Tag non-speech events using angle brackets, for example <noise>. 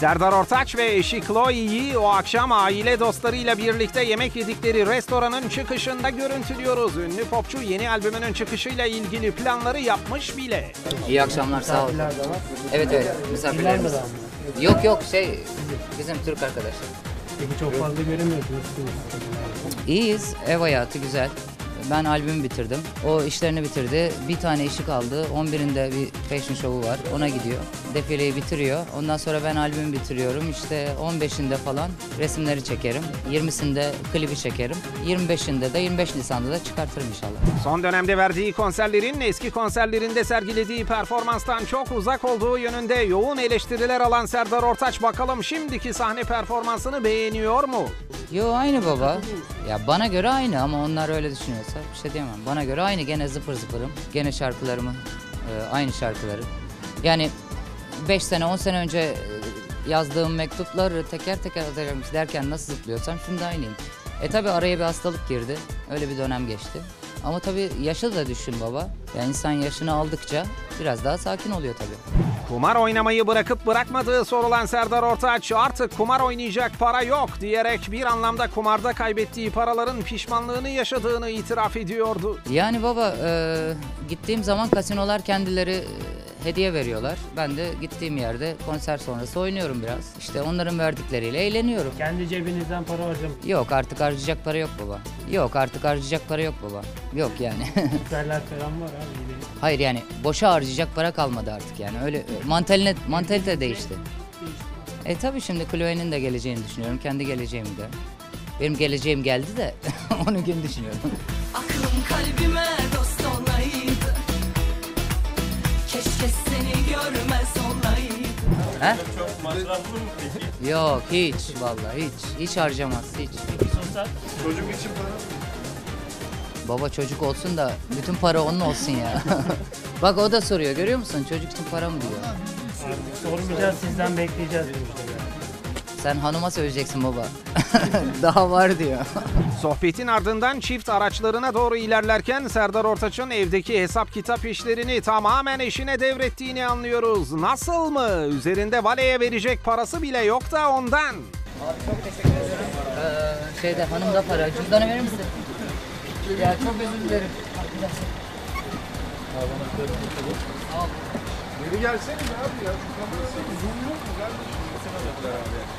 Serdar Ortaç ve eşi Chloe'yi o akşam aile dostlarıyla birlikte yemek yedikleri restoranın çıkışında görüntülüyoruz. Ünlü popçu yeni albümünün çıkışıyla ilgili planları yapmış bile. İyi akşamlar sağ olun. Evet evet misafirlerimiz. Yok yok şey bizim Türk arkadaşlar. Peki çok fazla göremiyorsunuz. İyiyiz ev hayatı güzel. Ben albümü bitirdim. O işlerini bitirdi. Bir tane işi kaldı. 11'inde bir fashion show'u var. Ona gidiyor. Defileyi bitiriyor. Ondan sonra ben albümü bitiriyorum. İşte 15'inde falan resimleri çekerim. 20'sinde klibi çekerim. 25'inde de 25 Nisan'da da çıkartırım inşallah. Son dönemde verdiği konserlerin eski konserlerinde sergilediği performanstan çok uzak olduğu yönünde yoğun eleştiriler alan Serdar Ortaç bakalım şimdiki sahne performansını beğeniyor mu? Yo aynı baba. Ya bana göre aynı ama onlar öyle düşünüyorsa bir şey diyemem. Bana göre aynı gene zıpır zıpırım. Gene şarkılarımı e, aynı şarkıları. Yani 5 sene 10 sene önce e, yazdığım mektupları teker teker atacağım derken nasıl zıplıyorsam şimdi aynıyım. E tabi araya bir hastalık girdi. Öyle bir dönem geçti. Ama tabi yaşı da düşün baba. Yani insan yaşını aldıkça biraz daha sakin oluyor tabii. Kumar oynamayı bırakıp bırakmadığı sorulan Serdar Ortaç artık kumar oynayacak para yok diyerek bir anlamda kumarda kaybettiği paraların pişmanlığını yaşadığını itiraf ediyordu. Yani baba e, gittiğim zaman kasinolar kendileri hediye veriyorlar. Ben de gittiğim yerde konser sonrası oynuyorum biraz. İşte onların verdikleriyle eğleniyorum. Kendi cebinizden para harcam. Yok artık harcayacak para yok baba. Yok artık harcayacak para yok baba. Yok yani. <laughs> Süperler falan var abi. Hayır yani boşa harcayacak para kalmadı artık yani. Öyle mantaline, mantalite değişti. E tabii şimdi Chloe'nin de geleceğini düşünüyorum. Kendi geleceğimi de. Benim geleceğim geldi de <laughs> onu gün düşünüyorum. Aklım kalbime He? Yok hiç vallahi hiç. Hiç harcamaz hiç. Çocuk için Baba çocuk olsun da bütün para onun olsun ya. <laughs> Bak o da soruyor görüyor musun? Çocuk için para mı diyor. Sormayacağız sizden bekleyeceğiz demişler. Sen hanıma söyleyeceksin baba. <laughs> Daha var diyor. Sohbetin ardından çift araçlarına doğru ilerlerken Serdar Ortaç'ın evdeki hesap kitap işlerini tamamen eşine devrettiğini anlıyoruz. Nasıl mı? Üzerinde valeye verecek parası bile yok da ondan. Ee, şeyde hanımda para. Cüzdanı verir misin? Ya çok özür dilerim. Geri gelsene abi ya. Zoom yok mu kardeşim? Gracias.